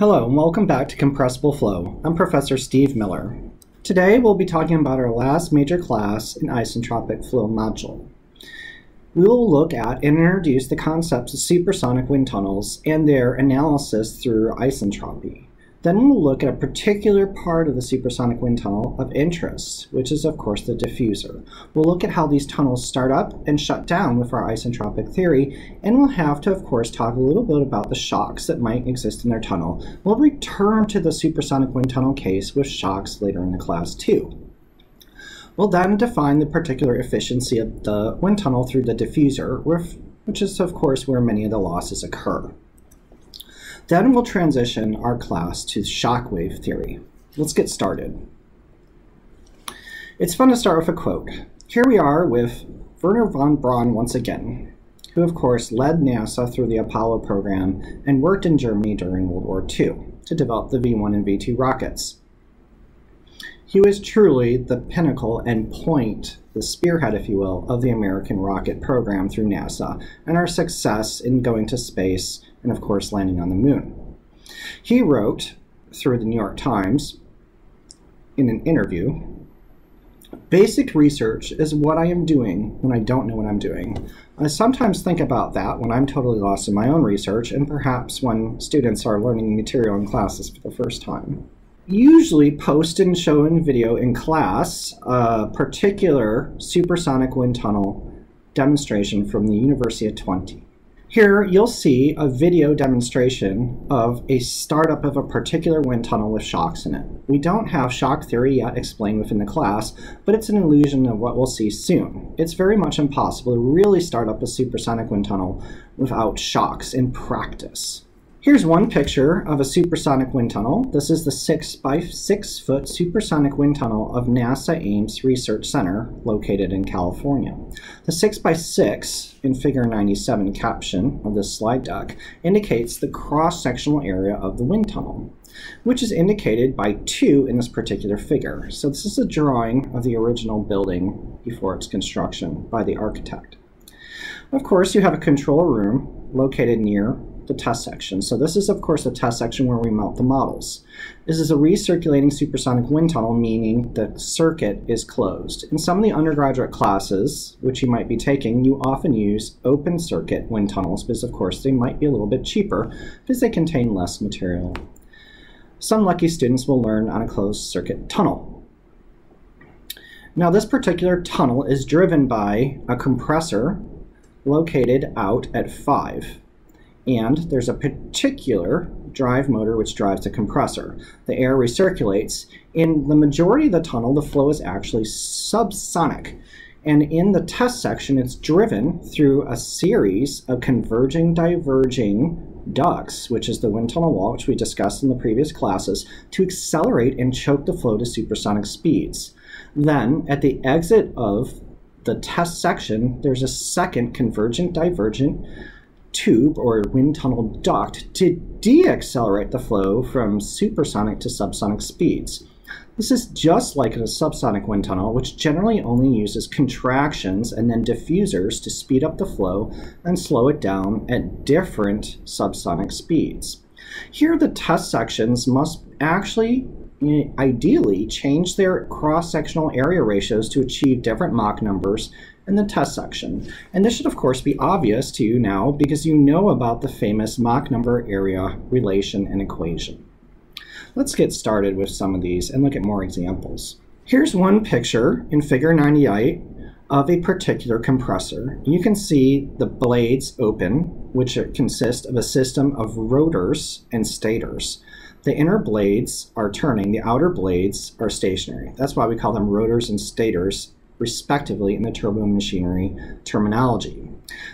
Hello and welcome back to Compressible Flow. I'm Professor Steve Miller. Today we'll be talking about our last major class in isentropic flow module. We will look at and introduce the concepts of supersonic wind tunnels and their analysis through isentropy. Then we'll look at a particular part of the supersonic wind tunnel of interest, which is of course the diffuser. We'll look at how these tunnels start up and shut down with our isentropic theory, and we'll have to of course talk a little bit about the shocks that might exist in their tunnel. We'll return to the supersonic wind tunnel case with shocks later in the class too. We'll then define the particular efficiency of the wind tunnel through the diffuser, which is of course where many of the losses occur. Then we'll transition our class to shockwave theory. Let's get started. It's fun to start with a quote. Here we are with Wernher von Braun once again, who of course led NASA through the Apollo program and worked in Germany during World War II to develop the V-1 and V-2 rockets. He was truly the pinnacle and point, the spearhead, if you will, of the American rocket program through NASA and our success in going to space and, of course, landing on the moon. He wrote through the New York Times in an interview Basic research is what I am doing when I don't know what I'm doing. I sometimes think about that when I'm totally lost in my own research and perhaps when students are learning material in classes for the first time. Usually post and show in video in class a particular supersonic wind tunnel demonstration from the University of Twente. Here you'll see a video demonstration of a startup of a particular wind tunnel with shocks in it. We don't have shock theory yet explained within the class, but it's an illusion of what we'll see soon. It's very much impossible to really start up a supersonic wind tunnel without shocks in practice. Here's one picture of a supersonic wind tunnel. This is the 6 by 6 foot supersonic wind tunnel of NASA Ames Research Center located in California. The 6 by 6 in figure 97 caption of this slide deck indicates the cross-sectional area of the wind tunnel, which is indicated by 2 in this particular figure. So this is a drawing of the original building before its construction by the architect. Of course, you have a control room located near the test section. So this is, of course, the test section where we mount the models. This is a recirculating supersonic wind tunnel, meaning the circuit is closed. In some of the undergraduate classes, which you might be taking, you often use open circuit wind tunnels because, of course, they might be a little bit cheaper because they contain less material. Some lucky students will learn on a closed circuit tunnel. Now this particular tunnel is driven by a compressor located out at 5 and there's a particular drive motor which drives the compressor. The air recirculates. In the majority of the tunnel, the flow is actually subsonic. And in the test section, it's driven through a series of converging, diverging ducts, which is the wind tunnel wall, which we discussed in the previous classes, to accelerate and choke the flow to supersonic speeds. Then, at the exit of the test section, there's a second convergent, divergent tube or wind tunnel duct to deaccelerate the flow from supersonic to subsonic speeds. This is just like a subsonic wind tunnel, which generally only uses contractions and then diffusers to speed up the flow and slow it down at different subsonic speeds. Here, the test sections must actually ideally change their cross-sectional area ratios to achieve different Mach numbers in the test section. And this should of course be obvious to you now because you know about the famous Mach number area relation and equation. Let's get started with some of these and look at more examples. Here's one picture in figure 98 of a particular compressor. You can see the blades open, which consist of a system of rotors and stators. The inner blades are turning, the outer blades are stationary. That's why we call them rotors and stators respectively in the turbo machinery terminology.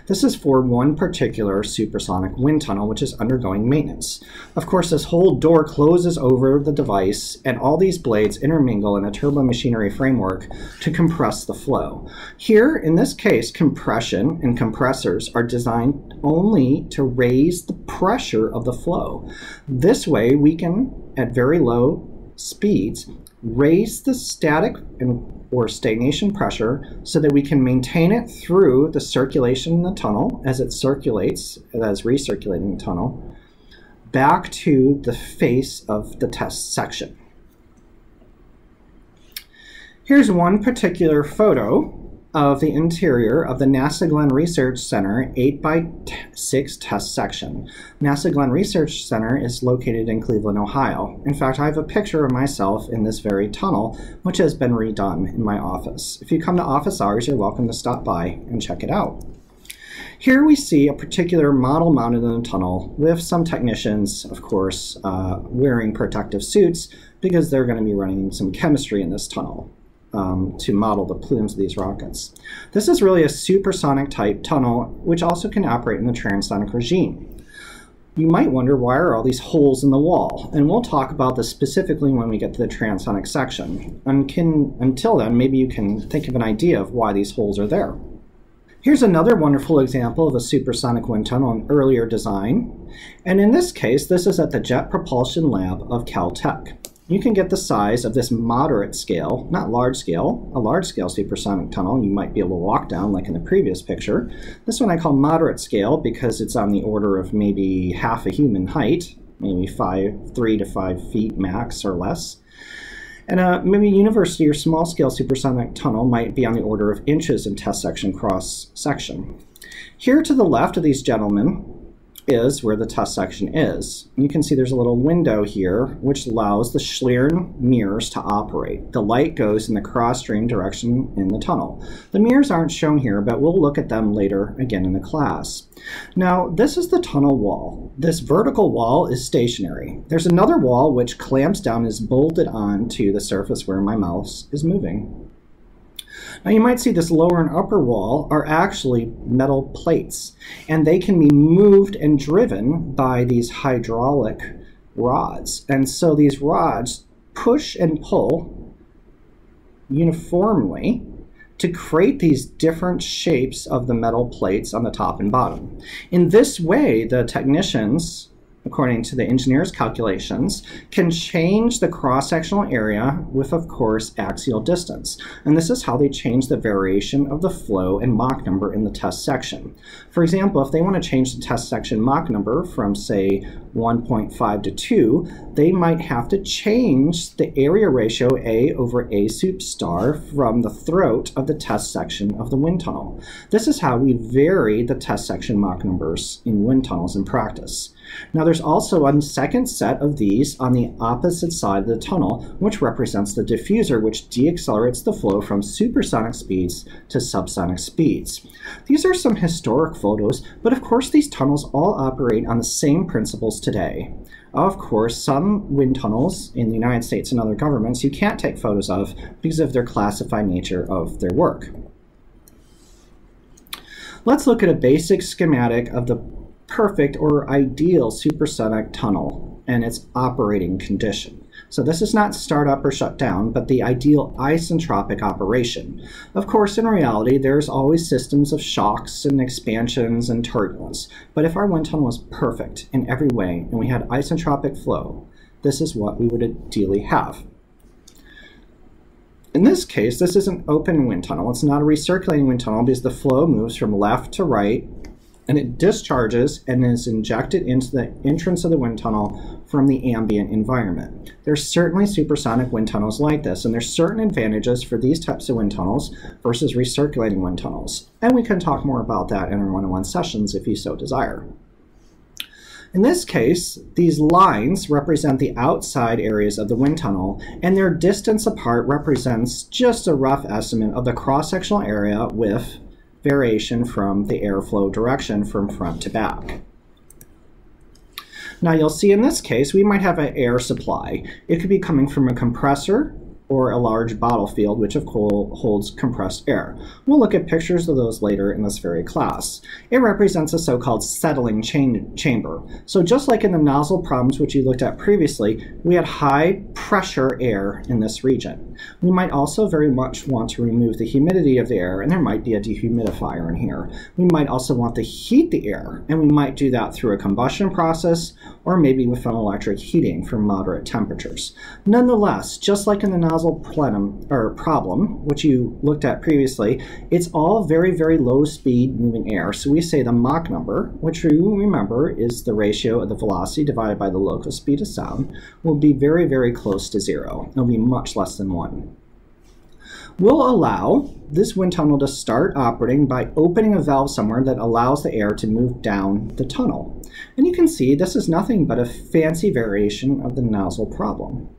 This is for one particular supersonic wind tunnel which is undergoing maintenance. Of course, this whole door closes over the device and all these blades intermingle in a turbo machinery framework to compress the flow. Here, in this case, compression and compressors are designed only to raise the pressure of the flow. This way, we can, at very low speeds, raise the static or stagnation pressure so that we can maintain it through the circulation in the tunnel as it circulates, as recirculating the tunnel, back to the face of the test section. Here's one particular photo of the interior of the NASA Glenn Research Center 8 by 6 test section. NASA Glenn Research Center is located in Cleveland, Ohio. In fact, I have a picture of myself in this very tunnel, which has been redone in my office. If you come to office hours, you're welcome to stop by and check it out. Here we see a particular model mounted in the tunnel with some technicians, of course, uh, wearing protective suits because they're going to be running some chemistry in this tunnel um, to model the plumes of these rockets. This is really a supersonic type tunnel, which also can operate in the transonic regime. You might wonder why are all these holes in the wall, and we'll talk about this specifically when we get to the transonic section. And can, until then, maybe you can think of an idea of why these holes are there. Here's another wonderful example of a supersonic wind tunnel in earlier design. And in this case, this is at the Jet Propulsion Lab of Caltech you can get the size of this moderate scale, not large scale, a large scale supersonic tunnel you might be able to walk down like in the previous picture. This one I call moderate scale because it's on the order of maybe half a human height, maybe five, three to five feet max or less. And uh, maybe university or small scale supersonic tunnel might be on the order of inches in test section cross section. Here to the left of these gentlemen is where the test section is. You can see there's a little window here which allows the Schlieren mirrors to operate. The light goes in the cross stream direction in the tunnel. The mirrors aren't shown here, but we'll look at them later again in the class. Now, this is the tunnel wall. This vertical wall is stationary. There's another wall which clamps down and is bolted onto the surface where my mouse is moving. Now you might see this lower and upper wall are actually metal plates, and they can be moved and driven by these hydraulic rods. And so these rods push and pull uniformly to create these different shapes of the metal plates on the top and bottom. In this way, the technicians according to the engineer's calculations, can change the cross-sectional area with, of course, axial distance. And this is how they change the variation of the flow and Mach number in the test section. For example, if they want to change the test section Mach number from, say, 1.5 to 2, they might have to change the area ratio A over A sup star from the throat of the test section of the wind tunnel. This is how we vary the test section Mach numbers in wind tunnels in practice. Now there's also a second set of these on the opposite side of the tunnel, which represents the diffuser, which deaccelerates the flow from supersonic speeds to subsonic speeds. These are some historic photos, but of course these tunnels all operate on the same principles today. Of course, some wind tunnels in the United States and other governments you can't take photos of because of their classified nature of their work. Let's look at a basic schematic of the perfect or ideal supersonic tunnel and its operating condition. So this is not start up or shut down, but the ideal isentropic operation. Of course, in reality, there's always systems of shocks and expansions and turbulence. But if our wind tunnel was perfect in every way and we had isentropic flow, this is what we would ideally have. In this case, this is an open wind tunnel. It's not a recirculating wind tunnel because the flow moves from left to right and it discharges and is injected into the entrance of the wind tunnel from the ambient environment. There's certainly supersonic wind tunnels like this, and there's certain advantages for these types of wind tunnels versus recirculating wind tunnels. And we can talk more about that in our one-on-one sessions if you so desire. In this case, these lines represent the outside areas of the wind tunnel, and their distance apart represents just a rough estimate of the cross-sectional area with variation from the airflow direction from front to back. Now you'll see in this case, we might have an air supply. It could be coming from a compressor or a large bottle field, which of course holds compressed air. We'll look at pictures of those later in this very class. It represents a so-called settling chamber. So just like in the nozzle problems, which you looked at previously, we had high pressure air in this region. We might also very much want to remove the humidity of the air, and there might be a dehumidifier in here. We might also want to heat the air, and we might do that through a combustion process or maybe with an electric heating for moderate temperatures. Nonetheless, just like in the nozzle plenum, or problem, which you looked at previously, it's all very, very low speed moving air. So we say the Mach number, which you remember is the ratio of the velocity divided by the local speed of sound, will be very, very close to zero. It'll be much less than one. We'll allow this wind tunnel to start operating by opening a valve somewhere that allows the air to move down the tunnel. And you can see this is nothing but a fancy variation of the nozzle problem.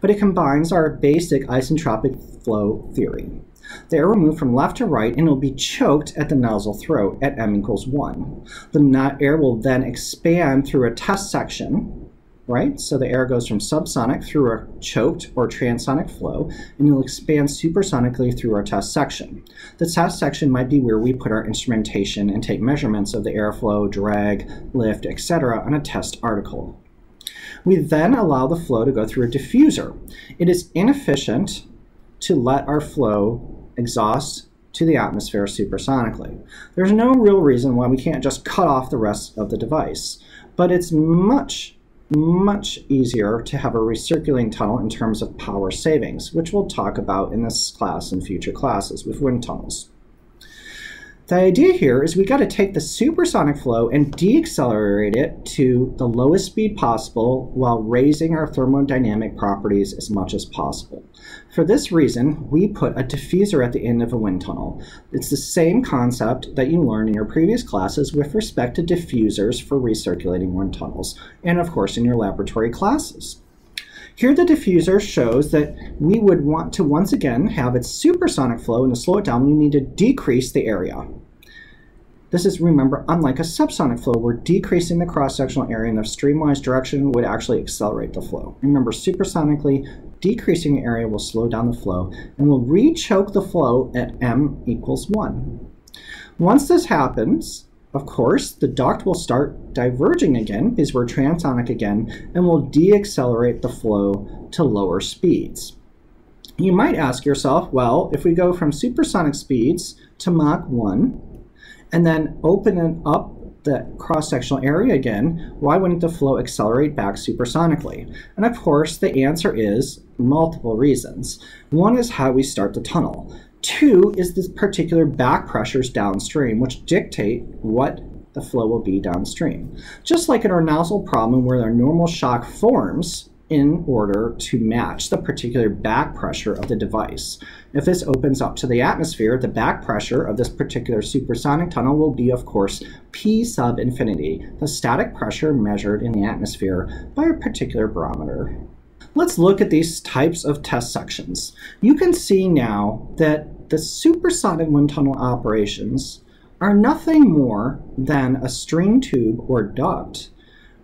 But it combines our basic isentropic flow theory. The air will move from left to right and will be choked at the nozzle throat at m equals 1. The air will then expand through a test section right? So the air goes from subsonic through a choked or transonic flow, and it'll expand supersonically through our test section. The test section might be where we put our instrumentation and take measurements of the airflow, drag, lift, etc. on a test article. We then allow the flow to go through a diffuser. It is inefficient to let our flow exhaust to the atmosphere supersonically. There's no real reason why we can't just cut off the rest of the device, but it's much much easier to have a recirculating tunnel in terms of power savings, which we'll talk about in this class and future classes with wind tunnels. The idea here is we got to take the supersonic flow and deaccelerate it to the lowest speed possible while raising our thermodynamic properties as much as possible. For this reason, we put a diffuser at the end of a wind tunnel. It's the same concept that you learned in your previous classes with respect to diffusers for recirculating wind tunnels, and of course in your laboratory classes. Here the diffuser shows that we would want to once again have its supersonic flow and to slow it down you need to decrease the area. This is, remember, unlike a subsonic flow where decreasing the cross-sectional area in the streamwise direction would actually accelerate the flow. Remember, supersonically, decreasing the area will slow down the flow and will re-choke the flow at m equals 1. Once this happens, of course, the duct will start diverging again because we're transonic again and will deaccelerate the flow to lower speeds. You might ask yourself, well, if we go from supersonic speeds to Mach 1 and then open up the cross-sectional area again, why wouldn't the flow accelerate back supersonically? And of course, the answer is multiple reasons. One is how we start the tunnel. Two is this particular back pressures downstream, which dictate what the flow will be downstream. Just like in our nozzle problem where our normal shock forms in order to match the particular back pressure of the device. If this opens up to the atmosphere, the back pressure of this particular supersonic tunnel will be, of course, P sub infinity, the static pressure measured in the atmosphere by a particular barometer. Let's look at these types of test sections. You can see now that the supersonic wind tunnel operations are nothing more than a stream tube or duct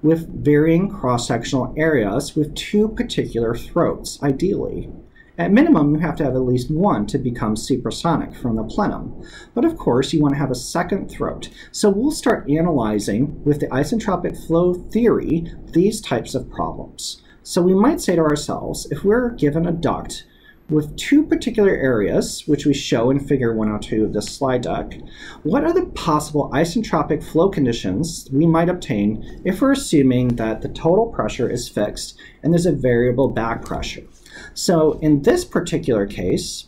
with varying cross-sectional areas with two particular throats, ideally. At minimum, you have to have at least one to become supersonic from the plenum. But of course, you want to have a second throat. So we'll start analyzing, with the isentropic flow theory, these types of problems. So we might say to ourselves, if we're given a duct with two particular areas, which we show in figure 102 of this slide deck, what are the possible isentropic flow conditions we might obtain if we're assuming that the total pressure is fixed and there's a variable back pressure? So in this particular case,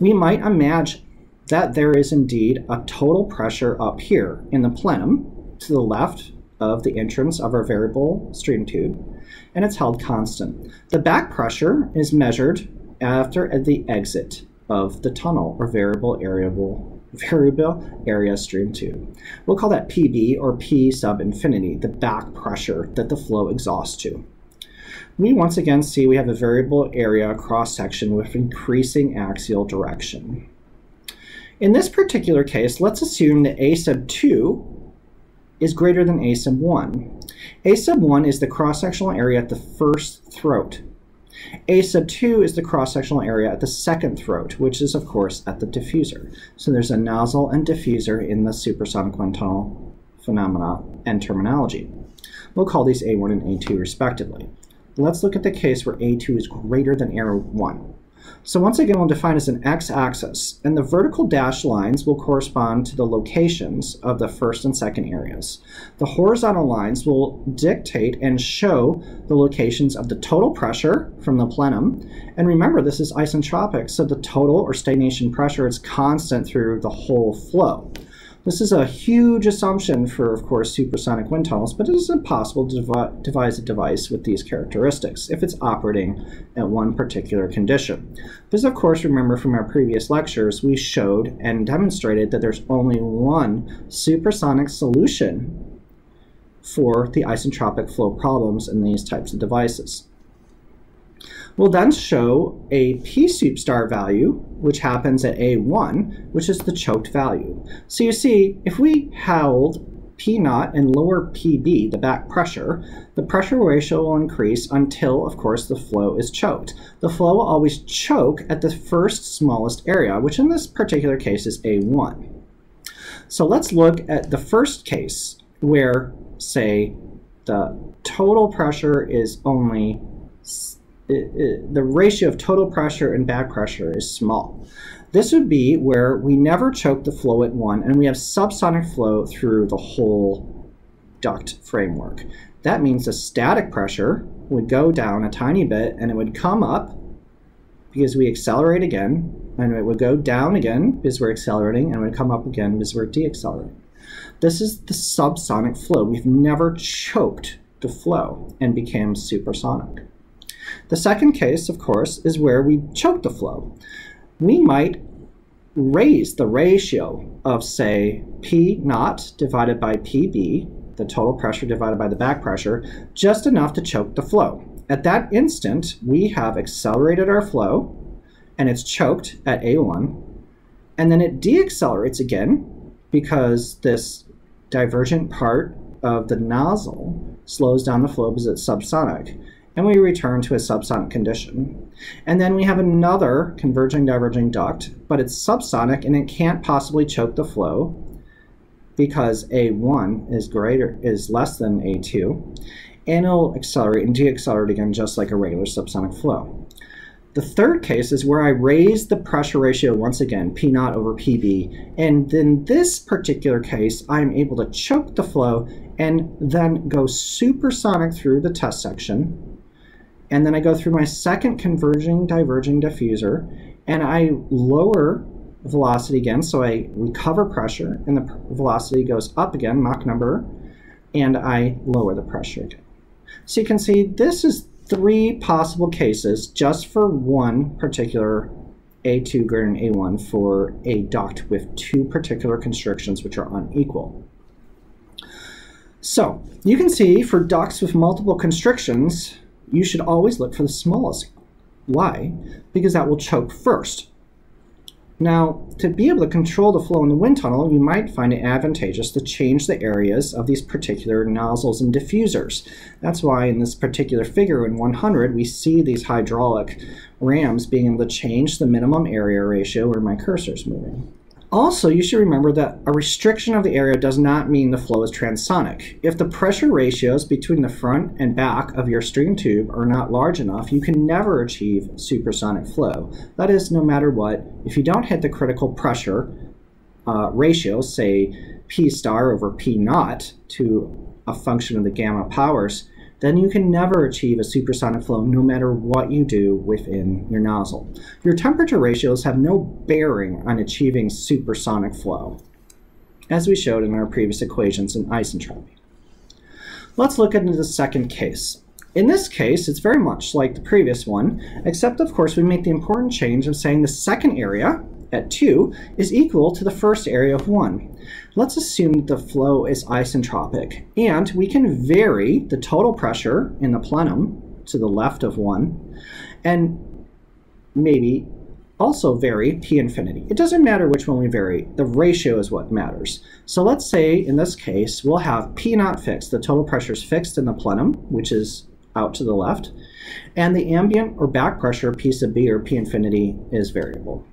we might imagine that there is indeed a total pressure up here in the plenum to the left of the entrance of our variable stream tube and it's held constant. The back pressure is measured after at the exit of the tunnel or variable variable variable area stream tube. We'll call that PB or P sub infinity, the back pressure that the flow exhausts to. We once again see we have a variable area cross section with increasing axial direction. In this particular case, let's assume that A sub 2 is greater than A sub 1. A sub 1 is the cross-sectional area at the first throat. A sub 2 is the cross-sectional area at the second throat, which is, of course, at the diffuser. So there's a nozzle and diffuser in the supersonic tunnel phenomena and terminology. We'll call these A1 and A2 respectively. let's look at the case where A2 is greater than A1. So once again, we'll define as an x-axis, and the vertical dashed lines will correspond to the locations of the first and second areas. The horizontal lines will dictate and show the locations of the total pressure from the plenum. And remember, this is isentropic, so the total or stagnation pressure is constant through the whole flow. This is a huge assumption for, of course, supersonic wind tunnels, but it is impossible to devi devise a device with these characteristics if it's operating at one particular condition. Because, of course, remember from our previous lectures, we showed and demonstrated that there's only one supersonic solution for the isentropic flow problems in these types of devices. We'll then show a p-sup star value, which happens at A1, which is the choked value. So you see, if we held P naught and lower PB, the back pressure, the pressure ratio will increase until, of course, the flow is choked. The flow will always choke at the first smallest area, which in this particular case is A1. So let's look at the first case where, say, the total pressure is only the ratio of total pressure and back pressure is small. This would be where we never choke the flow at one and we have subsonic flow through the whole duct framework. That means the static pressure would go down a tiny bit and it would come up because we accelerate again and it would go down again because we're accelerating and it would come up again because we're deaccelerating. This is the subsonic flow. We've never choked the flow and became supersonic. The second case, of course, is where we choke the flow. We might raise the ratio of, say, P naught divided by PB, the total pressure divided by the back pressure, just enough to choke the flow. At that instant, we have accelerated our flow, and it's choked at A1, and then it deaccelerates again because this divergent part of the nozzle slows down the flow because it's subsonic and we return to a subsonic condition. And then we have another converging diverging duct, but it's subsonic and it can't possibly choke the flow because A1 is greater is less than A2, and it'll accelerate and deaccelerate again just like a regular subsonic flow. The third case is where I raise the pressure ratio once again, P naught over PB, and in this particular case, I'm able to choke the flow and then go supersonic through the test section and then I go through my second converging diverging diffuser and I lower velocity again. So I recover pressure and the velocity goes up again, Mach number, and I lower the pressure again. So you can see this is three possible cases just for one particular A2 greater than A1 for a duct with two particular constrictions which are unequal. So you can see for ducts with multiple constrictions, you should always look for the smallest. Why? Because that will choke first. Now, to be able to control the flow in the wind tunnel, you might find it advantageous to change the areas of these particular nozzles and diffusers. That's why in this particular figure in 100, we see these hydraulic rams being able to change the minimum area ratio where my cursor is moving. Also, you should remember that a restriction of the area does not mean the flow is transonic. If the pressure ratios between the front and back of your stream tube are not large enough, you can never achieve supersonic flow. That is, no matter what, if you don't hit the critical pressure uh, ratio, say P star over P naught to a function of the gamma powers, then you can never achieve a supersonic flow no matter what you do within your nozzle. Your temperature ratios have no bearing on achieving supersonic flow, as we showed in our previous equations in isentropy. Let's look into the second case. In this case, it's very much like the previous one, except of course we make the important change of saying the second area, at 2 is equal to the first area of 1. Let's assume that the flow is isentropic, and we can vary the total pressure in the plenum to the left of 1, and maybe also vary P infinity. It doesn't matter which one we vary, the ratio is what matters. So let's say in this case we'll have P naught fixed, the total pressure is fixed in the plenum, which is out to the left, and the ambient or back pressure P sub B or P infinity is variable.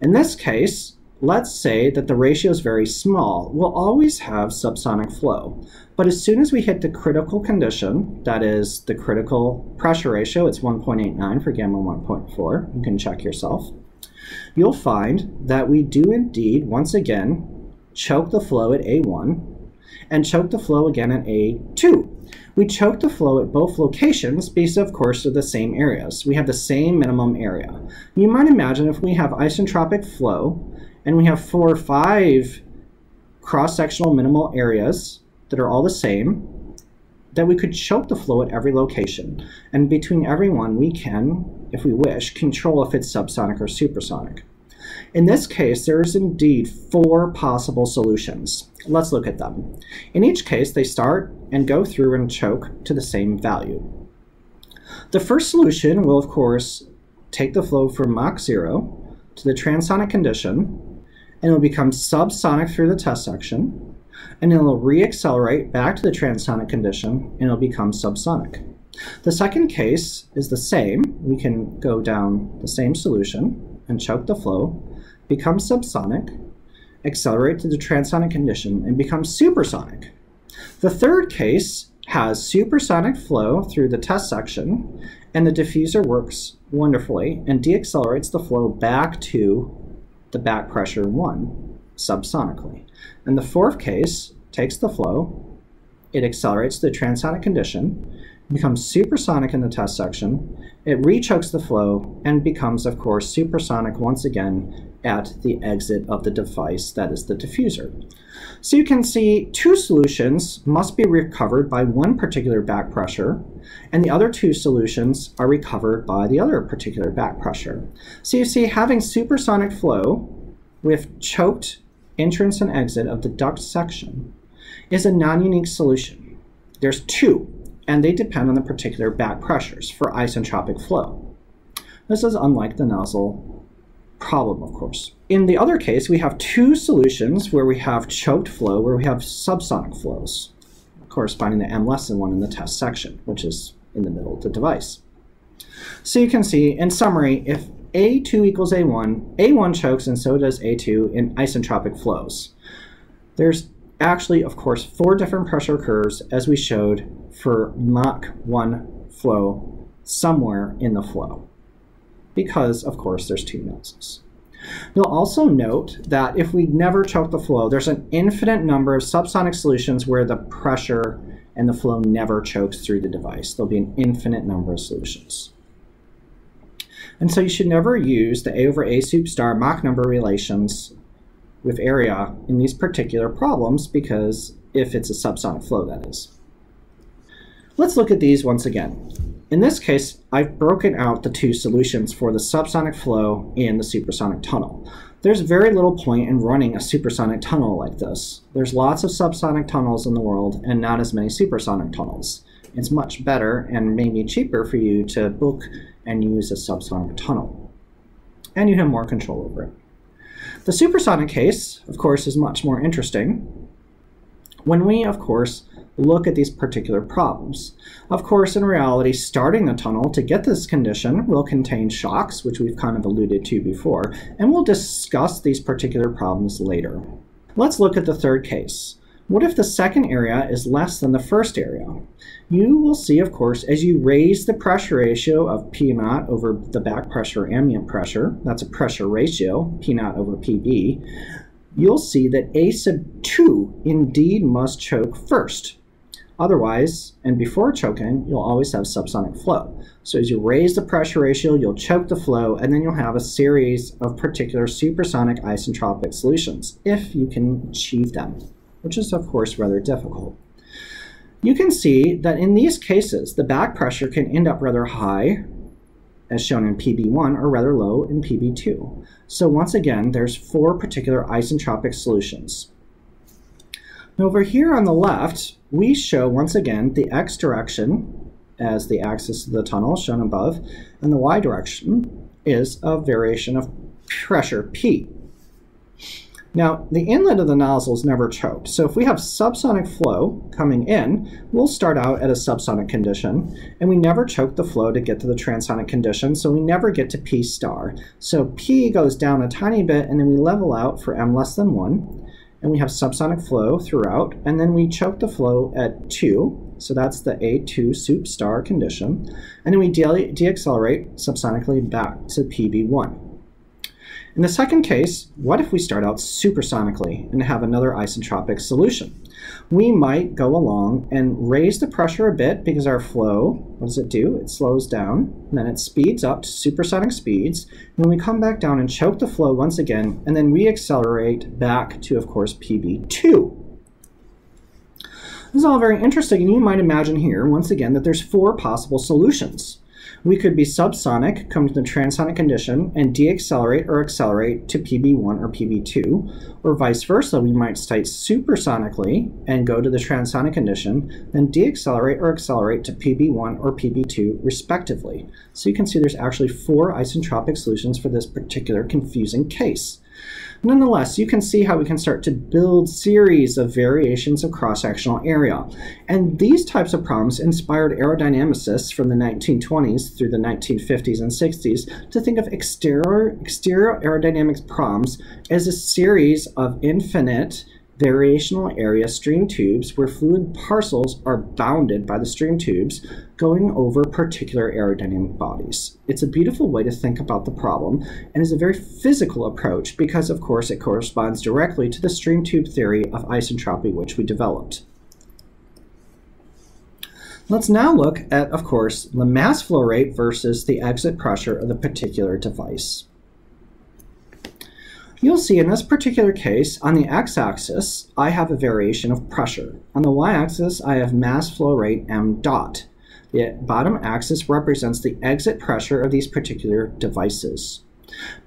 In this case, let's say that the ratio is very small, we'll always have subsonic flow. But as soon as we hit the critical condition, that is the critical pressure ratio, it's 1.89 for gamma 1.4, you can check yourself, you'll find that we do indeed, once again, choke the flow at A1 and choke the flow again at A2. We choke the flow at both locations because, of course, they're the same areas. We have the same minimum area. You might imagine if we have isentropic flow and we have four or five cross-sectional minimal areas that are all the same, that we could choke the flow at every location. And between every one, we can, if we wish, control if it's subsonic or supersonic. In this case, there is indeed four possible solutions. Let's look at them. In each case, they start and go through and choke to the same value. The first solution will, of course, take the flow from Mach 0 to the transonic condition, and it will become subsonic through the test section, and it'll reaccelerate back to the transonic condition, and it'll become subsonic. The second case is the same. We can go down the same solution and choke the flow, become subsonic, accelerate to the transonic condition, and become supersonic. The third case has supersonic flow through the test section, and the diffuser works wonderfully and deaccelerates the flow back to the back pressure 1 subsonically. And the fourth case takes the flow, it accelerates the transonic condition, becomes supersonic in the test section, it rechokes the flow, and becomes, of course, supersonic once again at the exit of the device, that is the diffuser. So you can see two solutions must be recovered by one particular back pressure, and the other two solutions are recovered by the other particular back pressure. So you see having supersonic flow with choked entrance and exit of the duct section is a non-unique solution. There's two, and they depend on the particular back pressures for isentropic flow. This is unlike the nozzle problem, of course. In the other case, we have two solutions where we have choked flow, where we have subsonic flows, corresponding to m less than 1 in the test section, which is in the middle of the device. So you can see, in summary, if A2 equals A1, A1 chokes and so does A2 in isentropic flows. There's actually, of course, four different pressure curves as we showed for Mach 1 flow somewhere in the flow because, of course, there's two noses. You'll also note that if we never choke the flow, there's an infinite number of subsonic solutions where the pressure and the flow never chokes through the device. There'll be an infinite number of solutions. And so you should never use the A over A sup star Mach number relations with area in these particular problems because if it's a subsonic flow, that is. Let's look at these once again. In this case, I've broken out the two solutions for the subsonic flow and the supersonic tunnel. There's very little point in running a supersonic tunnel like this. There's lots of subsonic tunnels in the world and not as many supersonic tunnels. It's much better and maybe cheaper for you to book and use a subsonic tunnel. And you have more control over it. The supersonic case, of course, is much more interesting. When we, of course, look at these particular problems. Of course, in reality, starting the tunnel to get this condition will contain shocks, which we've kind of alluded to before, and we'll discuss these particular problems later. Let's look at the third case. What if the second area is less than the first area? You will see, of course, as you raise the pressure ratio of P naught over the back pressure ambient pressure, that's a pressure ratio, P naught over PB, you'll see that A sub 2 indeed must choke first. Otherwise, and before choking, you'll always have subsonic flow. So as you raise the pressure ratio, you'll choke the flow, and then you'll have a series of particular supersonic isentropic solutions, if you can achieve them, which is of course rather difficult. You can see that in these cases, the back pressure can end up rather high, as shown in PB1, or rather low in PB2. So once again, there's four particular isentropic solutions. Over here on the left, we show once again the x direction as the axis of the tunnel shown above, and the y direction is a variation of pressure P. Now, the inlet of the nozzle is never choked, so if we have subsonic flow coming in, we'll start out at a subsonic condition, and we never choke the flow to get to the transonic condition, so we never get to P star. So P goes down a tiny bit, and then we level out for M less than 1, and we have subsonic flow throughout, and then we choke the flow at 2, so that's the A2 sup star condition, and then we de deaccelerate subsonically back to PB1. In the second case, what if we start out supersonically and have another isentropic solution? We might go along and raise the pressure a bit because our flow, what does it do? It slows down, then it speeds up to supersonic speeds. And then we come back down and choke the flow once again, and then we accelerate back to, of course, PB2. This is all very interesting, and you might imagine here, once again, that there's four possible solutions. We could be subsonic, come to the transonic condition, and deaccelerate or accelerate to PB1 or PB2, or vice versa. We might start supersonically and go to the transonic condition, then deaccelerate or accelerate to PB1 or PB2, respectively. So you can see there's actually four isentropic solutions for this particular confusing case. Nonetheless, you can see how we can start to build series of variations of cross-sectional area. And these types of problems inspired aerodynamicists from the 1920s through the 1950s and 60s to think of exterior, exterior aerodynamics problems as a series of infinite variational area stream tubes where fluid parcels are bounded by the stream tubes going over particular aerodynamic bodies. It's a beautiful way to think about the problem and is a very physical approach because of course it corresponds directly to the stream tube theory of isentropy which we developed. Let's now look at, of course, the mass flow rate versus the exit pressure of the particular device. You'll see in this particular case, on the x-axis, I have a variation of pressure. On the y-axis, I have mass flow rate m dot. The bottom axis represents the exit pressure of these particular devices.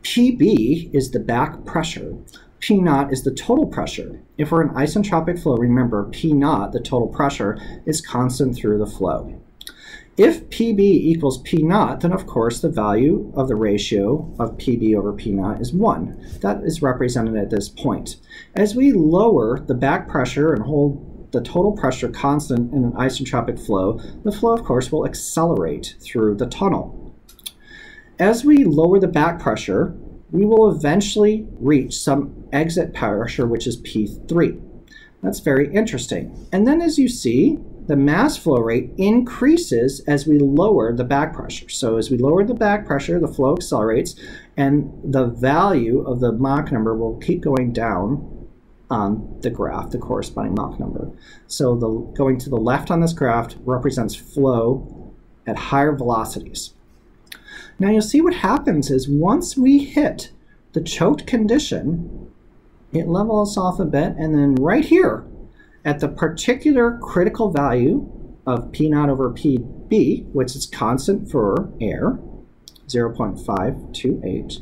PB is the back pressure. P naught is the total pressure. If we're in isentropic flow, remember P naught, the total pressure, is constant through the flow. If PB equals P naught, then of course the value of the ratio of PB over P naught is 1. That is represented at this point. As we lower the back pressure and hold the total pressure constant in an isentropic flow, the flow of course will accelerate through the tunnel. As we lower the back pressure, we will eventually reach some exit pressure, which is P3. That's very interesting. And then as you see, the mass flow rate increases as we lower the back pressure. So as we lower the back pressure, the flow accelerates, and the value of the Mach number will keep going down on the graph, the corresponding Mach number. So the going to the left on this graph represents flow at higher velocities. Now you'll see what happens is once we hit the choked condition, it levels off a bit, and then right here, at the particular critical value of P naught over PB, which is constant for air, 0.528,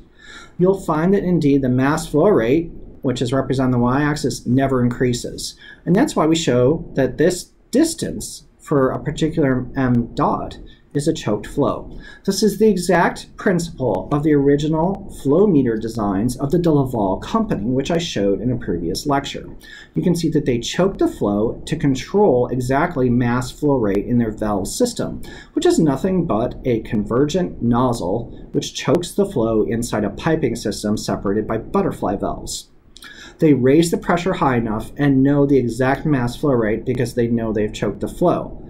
you'll find that indeed the mass flow rate, which is represented on the y-axis, never increases. And that's why we show that this distance for a particular m dot is a choked flow. This is the exact principle of the original flow meter designs of the de Laval company, which I showed in a previous lecture. You can see that they choked the flow to control exactly mass flow rate in their valve system, which is nothing but a convergent nozzle which chokes the flow inside a piping system separated by butterfly valves. They raise the pressure high enough and know the exact mass flow rate because they know they've choked the flow.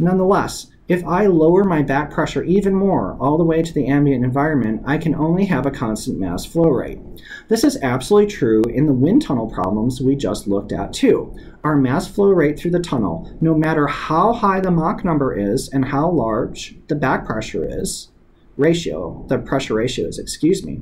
Nonetheless, if I lower my back pressure even more, all the way to the ambient environment, I can only have a constant mass flow rate. This is absolutely true in the wind tunnel problems we just looked at too. Our mass flow rate through the tunnel, no matter how high the Mach number is and how large the back pressure is, ratio, the pressure ratios, excuse me,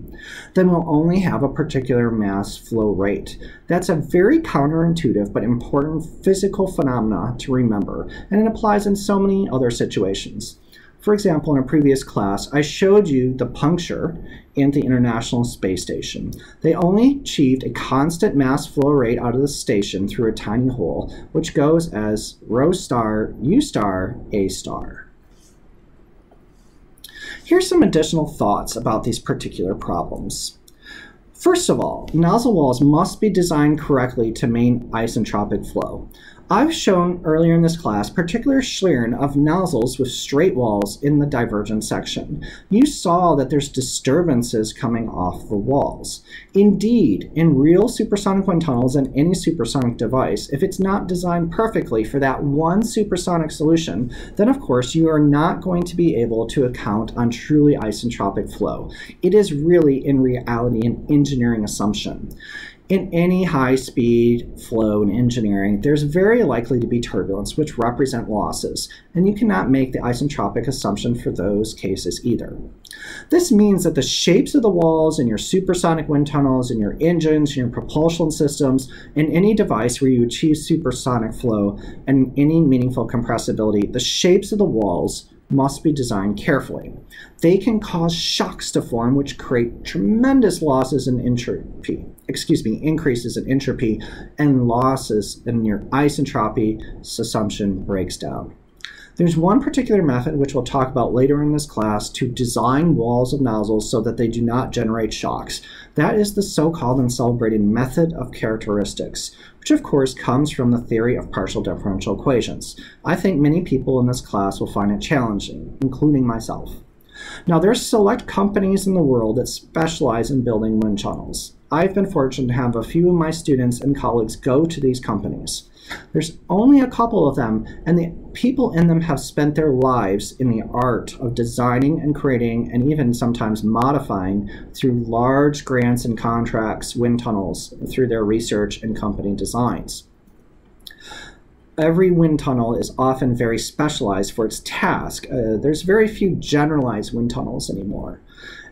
then we'll only have a particular mass flow rate. That's a very counterintuitive but important physical phenomena to remember, and it applies in so many other situations. For example, in a previous class, I showed you the puncture in the International Space Station. They only achieved a constant mass flow rate out of the station through a tiny hole, which goes as rho star, u star, a star. Here's some additional thoughts about these particular problems. First of all, nozzle walls must be designed correctly to maintain isentropic flow. I've shown earlier in this class particular schlieren of nozzles with straight walls in the divergent section. You saw that there's disturbances coming off the walls. Indeed, in real supersonic wind tunnels and any supersonic device, if it's not designed perfectly for that one supersonic solution, then of course you are not going to be able to account on truly isentropic flow. It is really in reality an engineering assumption in any high speed flow in engineering, there's very likely to be turbulence, which represent losses, and you cannot make the isentropic assumption for those cases either. This means that the shapes of the walls in your supersonic wind tunnels, in your engines, in your propulsion systems, in any device where you achieve supersonic flow and any meaningful compressibility, the shapes of the walls must be designed carefully. They can cause shocks to form, which create tremendous losses in entropy, excuse me, increases in entropy, and losses in your isentropy assumption breaks down. There's one particular method, which we'll talk about later in this class, to design walls of nozzles so that they do not generate shocks. That is the so-called and celebrated method of characteristics, which of course comes from the theory of partial differential equations. I think many people in this class will find it challenging, including myself. Now, there's select companies in the world that specialize in building wind tunnels. I've been fortunate to have a few of my students and colleagues go to these companies. There's only a couple of them, and the people in them have spent their lives in the art of designing and creating and even sometimes modifying through large grants and contracts wind tunnels through their research and company designs. Every wind tunnel is often very specialized for its task. Uh, there's very few generalized wind tunnels anymore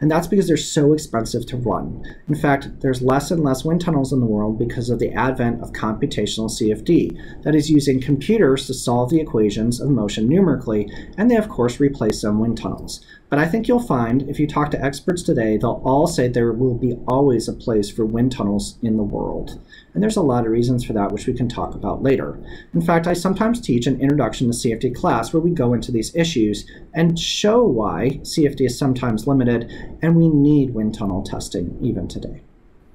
and that's because they're so expensive to run. In fact, there's less and less wind tunnels in the world because of the advent of computational CFD, that is using computers to solve the equations of motion numerically, and they of course replace some wind tunnels. But I think you'll find, if you talk to experts today, they'll all say there will be always a place for wind tunnels in the world. And there's a lot of reasons for that, which we can talk about later. In fact, I sometimes teach an introduction to CFD class where we go into these issues and show why CFD is sometimes limited and we need wind tunnel testing even today.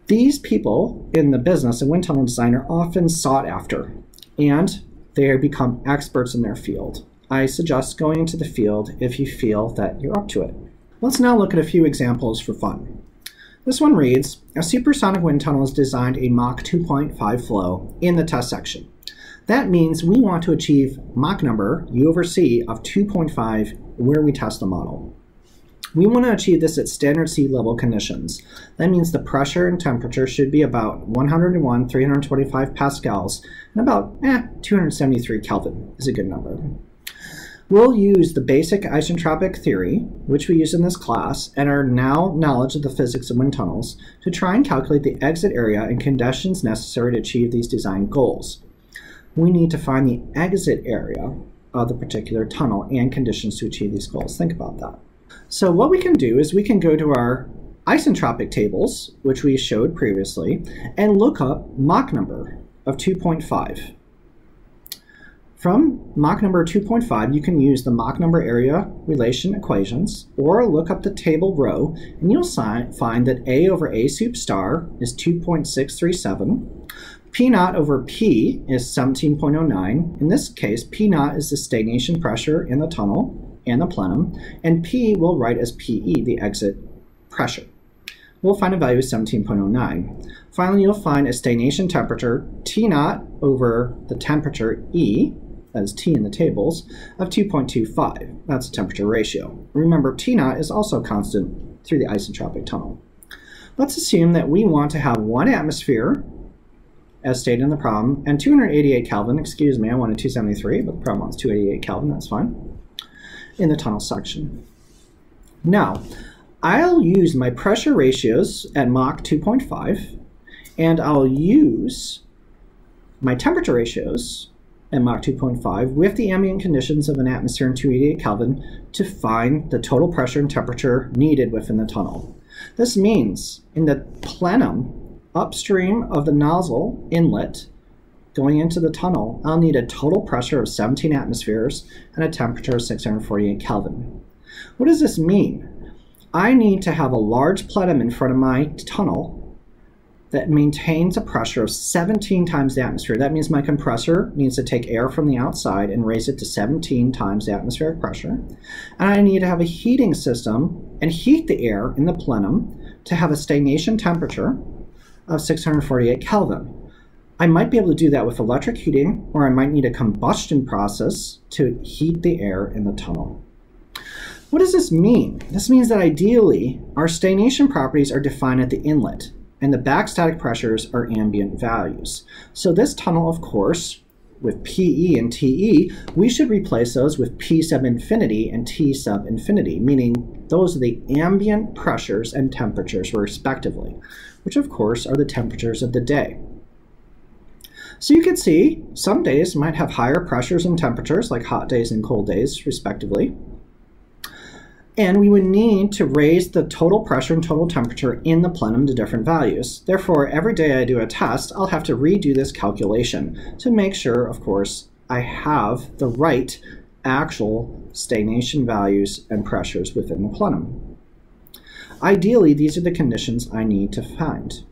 These people in the business of wind tunnel design are often sought after, and they become experts in their field. I suggest going into the field if you feel that you're up to it. Let's now look at a few examples for fun. This one reads, a supersonic wind tunnel has designed a Mach 2.5 flow in the test section. That means we want to achieve Mach number, U over C, of 2.5 where we test the model. We want to achieve this at standard sea level conditions. That means the pressure and temperature should be about 101, 325 pascals, and about eh, 273 Kelvin is a good number. We'll use the basic isentropic theory, which we use in this class, and our now knowledge of the physics of wind tunnels, to try and calculate the exit area and conditions necessary to achieve these design goals. We need to find the exit area of the particular tunnel and conditions to achieve these goals. Think about that. So what we can do is we can go to our isentropic tables, which we showed previously, and look up Mach number of 2.5. From Mach number 2.5, you can use the Mach number area relation equations or look up the table row and you'll find that A over A sup star is 2.637. P naught over P is 17.09. In this case, P naught is the stagnation pressure in the tunnel and the plenum, and P we'll write as PE, the exit pressure. We'll find a value of 17.09. Finally, you'll find a stagnation temperature, T naught over the temperature E, as T in the tables, of 2.25. That's a temperature ratio. Remember, T naught is also constant through the isentropic tunnel. Let's assume that we want to have one atmosphere, as stated in the problem, and 288 Kelvin, excuse me, I wanted 273, but the problem wants 288 Kelvin, that's fine, in the tunnel section. Now, I'll use my pressure ratios at Mach 2.5, and I'll use my temperature ratios at Mach 2.5 with the ambient conditions of an atmosphere in 288 Kelvin to find the total pressure and temperature needed within the tunnel. This means in the plenum upstream of the nozzle inlet going into the tunnel, I'll need a total pressure of 17 atmospheres and a temperature of 648 Kelvin. What does this mean? I need to have a large plenum in front of my tunnel that maintains a pressure of 17 times the atmosphere. That means my compressor needs to take air from the outside and raise it to 17 times the atmospheric pressure. And I need to have a heating system and heat the air in the plenum to have a stagnation temperature of 648 Kelvin. I might be able to do that with electric heating, or I might need a combustion process to heat the air in the tunnel. What does this mean? This means that ideally, our stagnation properties are defined at the inlet, and the backstatic pressures are ambient values. So this tunnel, of course, with PE and TE, we should replace those with P sub infinity and T sub infinity, meaning those are the ambient pressures and temperatures respectively, which of course are the temperatures of the day. So you can see some days might have higher pressures and temperatures, like hot days and cold days, respectively. And we would need to raise the total pressure and total temperature in the plenum to different values. Therefore, every day I do a test, I'll have to redo this calculation to make sure, of course, I have the right actual stagnation values and pressures within the plenum. Ideally, these are the conditions I need to find.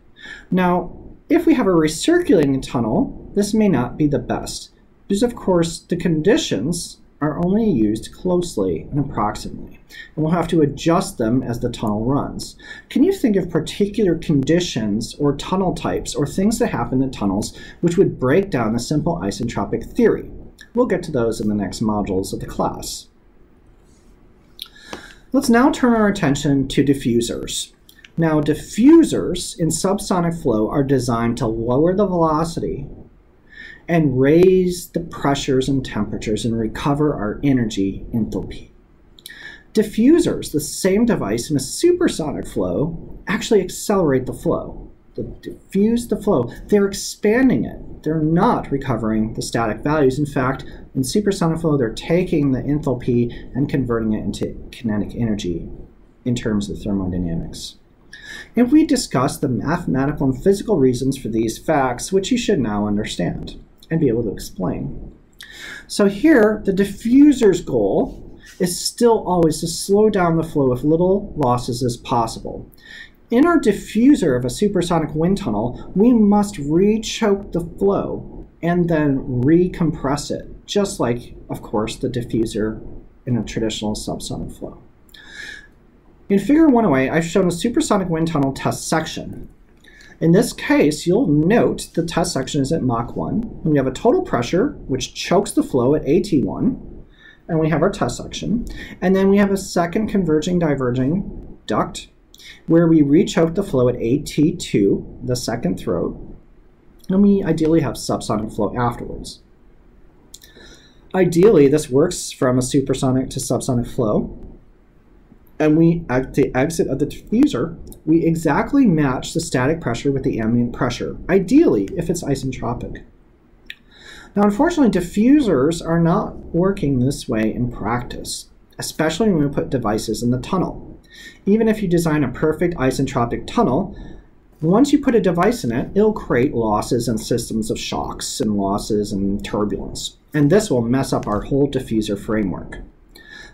Now, if we have a recirculating tunnel, this may not be the best, because of course the conditions are only used closely and approximately, and we'll have to adjust them as the tunnel runs. Can you think of particular conditions or tunnel types or things that happen in tunnels which would break down the simple isentropic theory? We'll get to those in the next modules of the class. Let's now turn our attention to diffusers. Now, diffusers in subsonic flow are designed to lower the velocity and raise the pressures and temperatures and recover our energy enthalpy. Diffusers, the same device in a supersonic flow, actually accelerate the flow. They diffuse the flow. They're expanding it. They're not recovering the static values. In fact, in supersonic flow, they're taking the enthalpy and converting it into kinetic energy in terms of thermodynamics. And we discussed the mathematical and physical reasons for these facts, which you should now understand and be able to explain. So here, the diffuser's goal is still always to slow down the flow with little losses as possible. In our diffuser of a supersonic wind tunnel, we must re-choke the flow and then recompress it, just like, of course, the diffuser in a traditional subsonic flow. In Figure 108, I've shown a supersonic wind tunnel test section. In this case, you'll note the test section is at Mach 1. and We have a total pressure, which chokes the flow at AT1, and we have our test section. And then we have a second converging diverging duct, where we rechoke the flow at AT2, the second throat, and we ideally have subsonic flow afterwards. Ideally, this works from a supersonic to subsonic flow, and we, at the exit of the diffuser, we exactly match the static pressure with the ambient pressure, ideally if it's isentropic. Now, unfortunately, diffusers are not working this way in practice, especially when we put devices in the tunnel. Even if you design a perfect isentropic tunnel, once you put a device in it, it'll create losses and systems of shocks and losses and turbulence. And this will mess up our whole diffuser framework.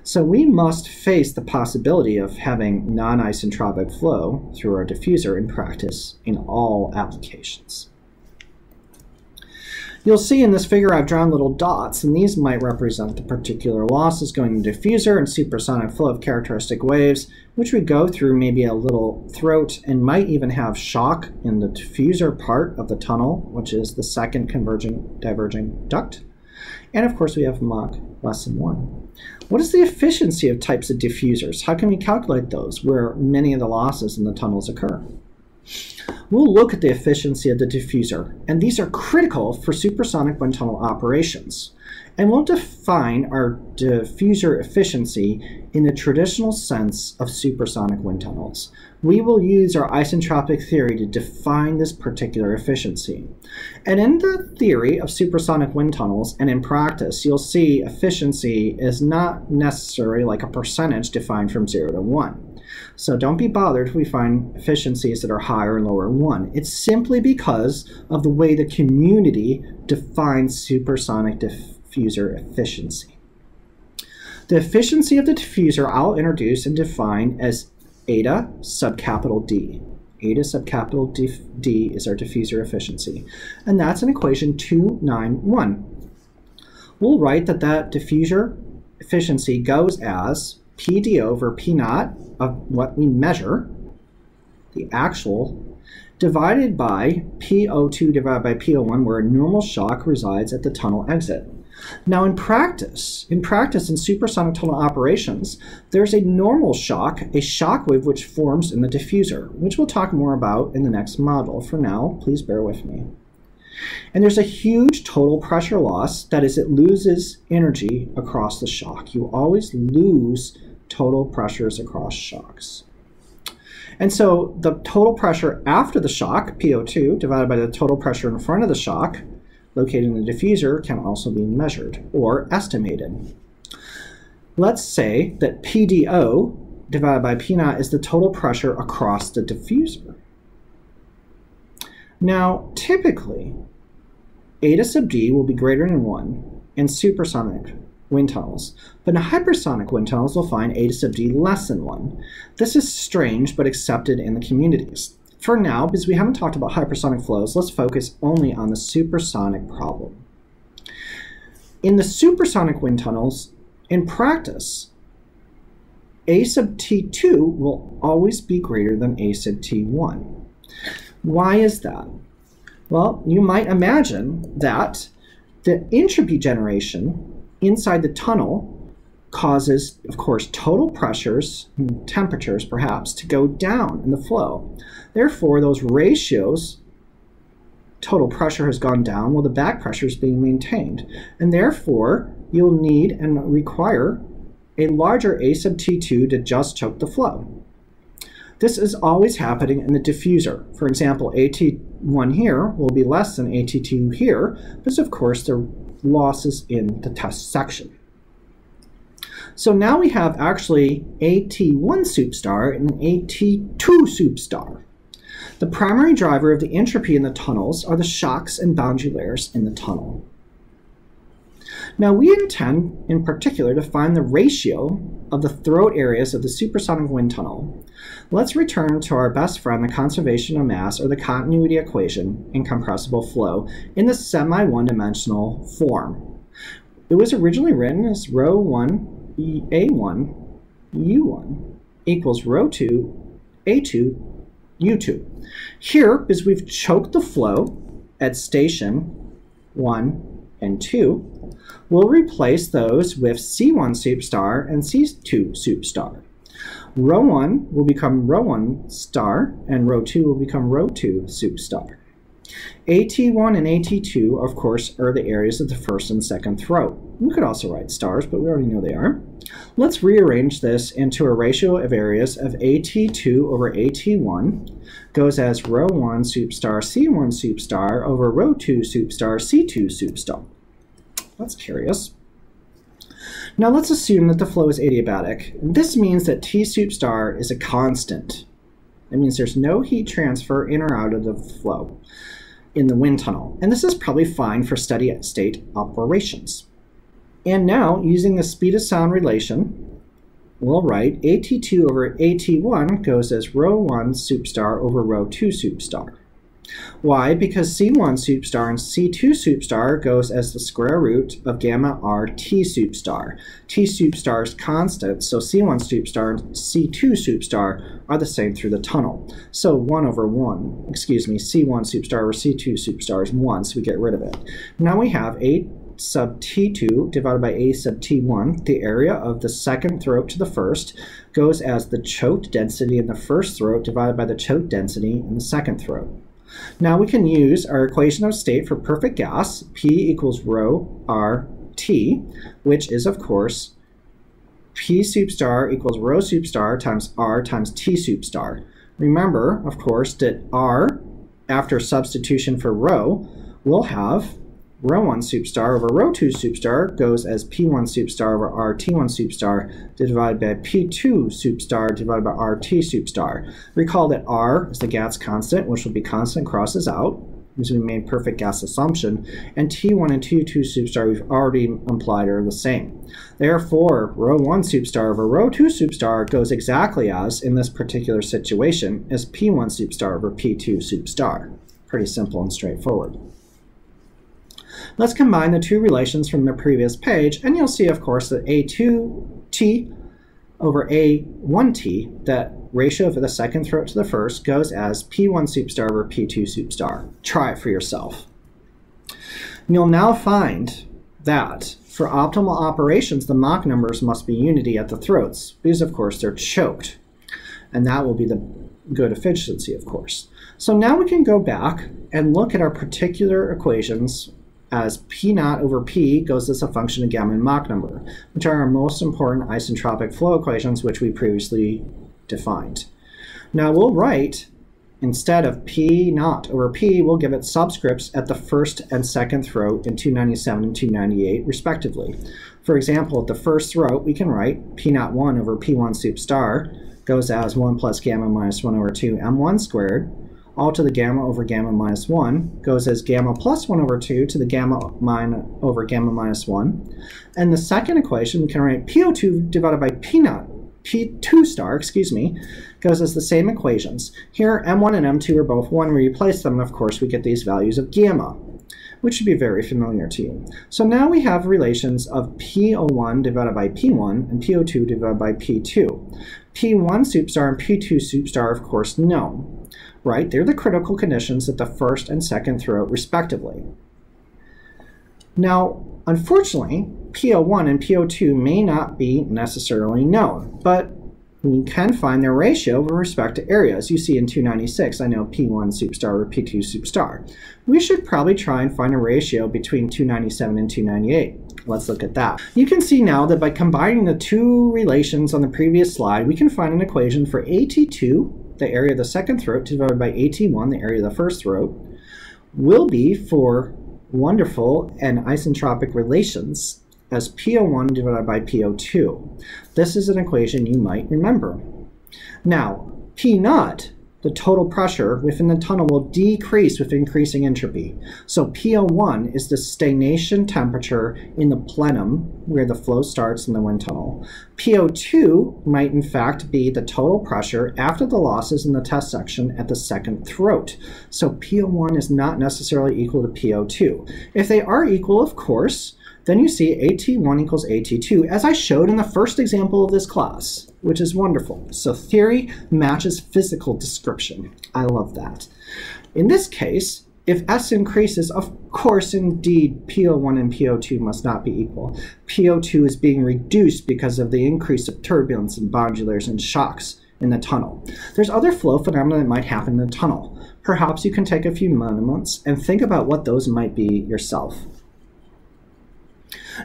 So we must face the possibility of having non-isentropic flow through our diffuser in practice in all applications. You'll see in this figure I've drawn little dots, and these might represent the particular losses going to diffuser and supersonic flow of characteristic waves, which would go through maybe a little throat and might even have shock in the diffuser part of the tunnel, which is the second converging diverging duct. And of course we have Mach less than 1. What is the efficiency of types of diffusers? How can we calculate those where many of the losses in the tunnels occur? We'll look at the efficiency of the diffuser, and these are critical for supersonic wind tunnel operations. And we'll define our diffuser efficiency in the traditional sense of supersonic wind tunnels. We will use our isentropic theory to define this particular efficiency. And in the theory of supersonic wind tunnels and in practice, you'll see efficiency is not necessarily like a percentage defined from 0 to 1. So don't be bothered if we find efficiencies that are higher and lower than 1. It's simply because of the way the community defines supersonic diffuser efficiency. The efficiency of the diffuser I'll introduce and define as eta subcapital D. Eta subcapital D is our diffuser efficiency. And that's in equation 291. We'll write that that diffuser efficiency goes as PD over P naught of what we measure, the actual, divided by PO2 divided by PO1, where a normal shock resides at the tunnel exit. Now in practice, in practice in supersonic tunnel operations, there's a normal shock, a shock wave which forms in the diffuser, which we'll talk more about in the next module. For now, please bear with me. And there's a huge total pressure loss, that is, it loses energy across the shock. You always lose total pressures across shocks. And so the total pressure after the shock, PO2, divided by the total pressure in front of the shock, located in the diffuser, can also be measured or estimated. Let's say that PDO divided by P is the total pressure across the diffuser. Now, typically, eta sub d will be greater than 1 in supersonic wind tunnels, but in hypersonic wind tunnels we'll find eta sub d less than 1. This is strange but accepted in the communities. For now, because we haven't talked about hypersonic flows, let's focus only on the supersonic problem. In the supersonic wind tunnels, in practice, A sub T2 will always be greater than A sub T1. Why is that? Well, you might imagine that the entropy generation inside the tunnel causes, of course, total pressures, temperatures perhaps, to go down in the flow. Therefore, those ratios, total pressure has gone down while the back pressure is being maintained. And therefore, you'll need and require a larger A sub T2 to just choke the flow. This is always happening in the diffuser. For example, AT1 here will be less than AT2 here, because of course are losses in the test section. So now we have actually AT1 sup star and AT2 sup star. The primary driver of the entropy in the tunnels are the shocks and boundary layers in the tunnel. Now we intend, in particular, to find the ratio of the throat areas of the supersonic wind tunnel. Let's return to our best friend, the conservation of mass, or the continuity equation in compressible flow, in the semi-one-dimensional form. It was originally written as rho 1 A1 U1 equals rho 2 A2 U2. Here, as we've choked the flow at station 1 and 2, we'll replace those with C1 sup star and C2 sup star. Rho 1 will become rho 1 star, and rho 2 will become rho 2 sup star. AT1 and AT2, of course, are the areas of the first and second throat. We could also write stars, but we already know they are. Let's rearrange this into a ratio of areas of AT2 over AT1 goes as rho 1 sup star C1 sup star over rho 2 sup star C2 sup star. That's curious. Now let's assume that the flow is adiabatic. This means that T sup star is a constant. That means there's no heat transfer in or out of the flow in the wind tunnel. And this is probably fine for steady state operations. And now, using the speed of sound relation, we'll write AT2 over AT1 goes as rho 1 sup star over rho 2 sup star. Why? Because C1 sup star and C2 sup star goes as the square root of gamma R T sup star. T sup star is constant, so C1 sup star and C2 sup star are the same through the tunnel. So 1 over 1, excuse me, C1 sup star over C2 sup star is 1, so we get rid of it. Now we have 8 sub T2 divided by A sub T1, the area of the second throat to the first, goes as the choked density in the first throat divided by the choked density in the second throat. Now we can use our equation of state for perfect gas, P equals rho R T, which is of course P sup star equals rho sup star times R times T sup star. Remember, of course, that R, after substitution for rho, will have rho 1 sup star over rho 2 sup star goes as P1 sup star over RT1 sup star divided by P2 sup star divided by RT sup star. Recall that R is the gas constant, which will be constant crosses out. because we made perfect gas assumption, and T1 and T2 superstar we've already implied are the same. Therefore, rho 1 superstar over rho 2 superstar goes exactly as, in this particular situation, as P1 superstar over P2 superstar. Pretty simple and straightforward. Let's combine the two relations from the previous page, and you'll see, of course, that A2T over A1T, that ratio for the second throat to the first, goes as P1 sup star over P2 sup star. Try it for yourself. You'll now find that for optimal operations, the Mach numbers must be unity at the throats, because of course they're choked. And that will be the good efficiency, of course. So now we can go back and look at our particular equations as P naught over P goes as a function of gamma and Mach number, which are our most important isentropic flow equations which we previously defined. Now we'll write, instead of P naught over P, we'll give it subscripts at the first and second throat in 297 and 298 respectively. For example, at the first throat, we can write P naught 1 over P1 sup star goes as 1 plus gamma minus 1 over 2 m1 squared all to the gamma over gamma minus 1 goes as gamma plus 1 over 2 to the gamma min over gamma minus 1. And the second equation, we can write PO2 divided by P naught, P2 star, excuse me, goes as the same equations. Here, M1 and M2 are both 1. We replace them, and of course, we get these values of gamma, which should be very familiar to you. So now we have relations of PO1 divided by P1 and PO2 divided by P2. P1 sup star and P2 sup star, of course, known right? They're the critical conditions at the first and second throat, respectively. Now, unfortunately, PO1 and PO2 may not be necessarily known, but we can find their ratio with respect to areas. You see in 296, I know P1 superstar star or P2 superstar. We should probably try and find a ratio between 297 and 298. Let's look at that. You can see now that by combining the two relations on the previous slide, we can find an equation for AT2 the area of the second throat divided by AT1, the area of the first throat, will be for wonderful and isentropic relations as PO1 divided by PO2. This is an equation you might remember. Now, P naught the total pressure within the tunnel will decrease with increasing entropy. So PO1 is the stagnation temperature in the plenum where the flow starts in the wind tunnel. PO2 might in fact be the total pressure after the losses in the test section at the second throat. So PO1 is not necessarily equal to PO2. If they are equal, of course, then you see AT1 equals AT2, as I showed in the first example of this class, which is wonderful. So theory matches physical description. I love that. In this case, if S increases, of course, indeed, PO1 and PO2 must not be equal. PO2 is being reduced because of the increase of turbulence and layers and shocks in the tunnel. There's other flow phenomena that might happen in the tunnel. Perhaps you can take a few moments and think about what those might be yourself.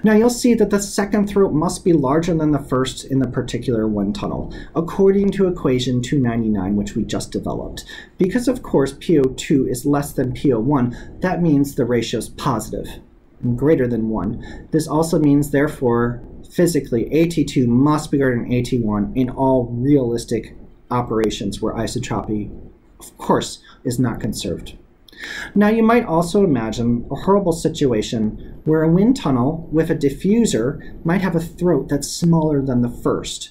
Now you'll see that the second throat must be larger than the first in the particular one tunnel, according to equation 299, which we just developed. Because of course PO2 is less than PO1, that means the ratio is positive, greater than 1. This also means, therefore, physically, AT2 must be greater than AT1 in all realistic operations where isentropy, of course, is not conserved. Now you might also imagine a horrible situation where a wind tunnel with a diffuser might have a throat that's smaller than the first.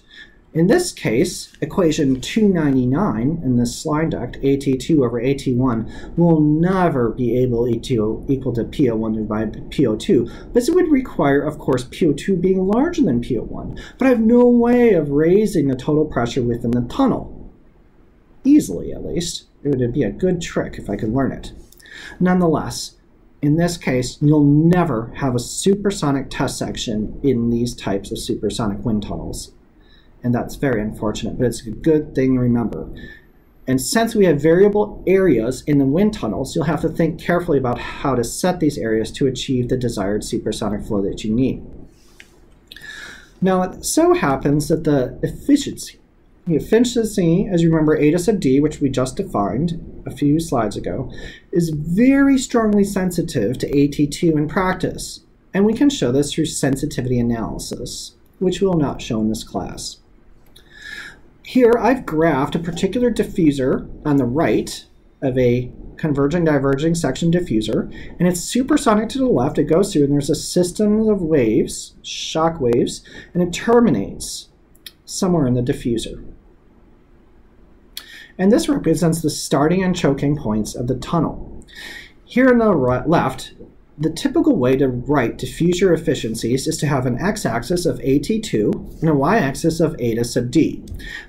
In this case, equation 299 in this slide deck, AT2 over AT1, will never be able to equal to PO1 divided by PO2. This would require, of course, PO2 being larger than PO1, but I have no way of raising the total pressure within the tunnel. Easily, at least. It would be a good trick if I could learn it. Nonetheless, in this case, you'll never have a supersonic test section in these types of supersonic wind tunnels. And that's very unfortunate, but it's a good thing to remember. And since we have variable areas in the wind tunnels, you'll have to think carefully about how to set these areas to achieve the desired supersonic flow that you need. Now, it so happens that the efficiency the efficiency, as you remember, eta sub d, which we just defined a few slides ago, is very strongly sensitive to AT2 in practice. And we can show this through sensitivity analysis, which we'll not show in this class. Here I've graphed a particular diffuser on the right of a converging diverging section diffuser, and it's supersonic to the left. It goes through, and there's a system of waves, shock waves, and it terminates somewhere in the diffuser. And this represents the starting and choking points of the tunnel. Here on the right, left, the typical way to write diffuser efficiencies is to have an x-axis of AT2 and a y-axis of eta sub d.